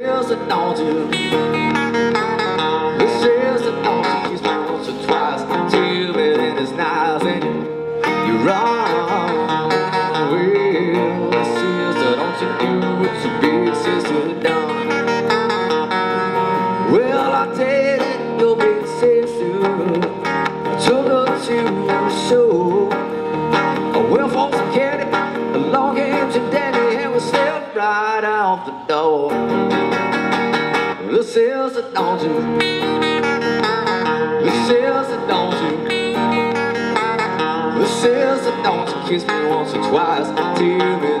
Here's a don't This is a you Kiss once or twice Too bad it's nice and you're wrong Well, is don't you do what your big sister done Well, I dated your big sister Took her to a show Well, folks candy Along came your daddy And we stepped right out the door this is don't you. This is a don't you. Is a don't you. Kiss me once or twice Tell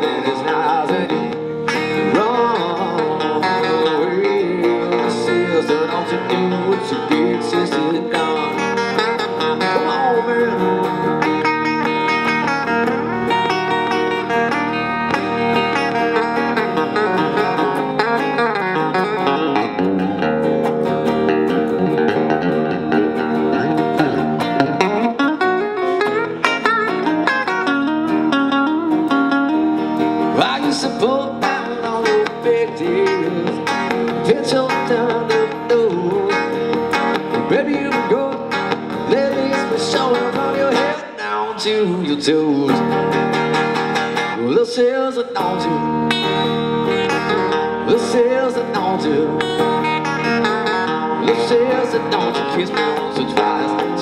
Used to all the deals Pitch down the nose Baby, you go. Ladies, for showing from your head down to your toes. Well, this is a don't you. This is a don't This is a don't you. Kiss me once or twice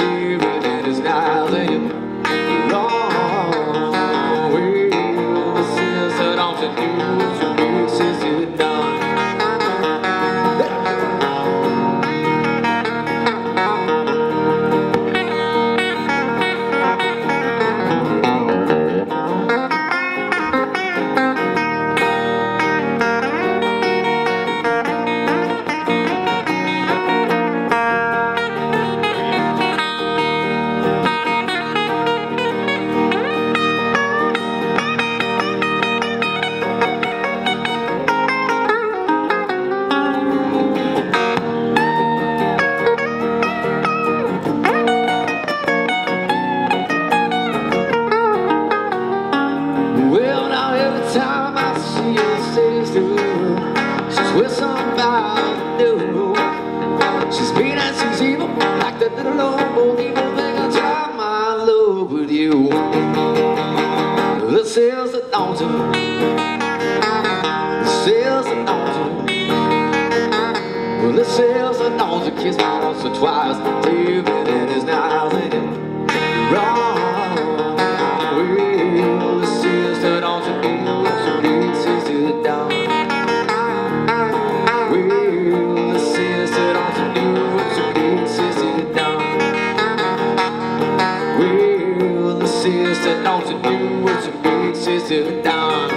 with somebody new. She's mean and she's evil, like that little old evil thing. I try my love with you. This is the don't. This is the don't. Well, this is the don't. Kiss me once or twice. Two minutes is nice and you're wrong. Don't you. Do what your big sister done.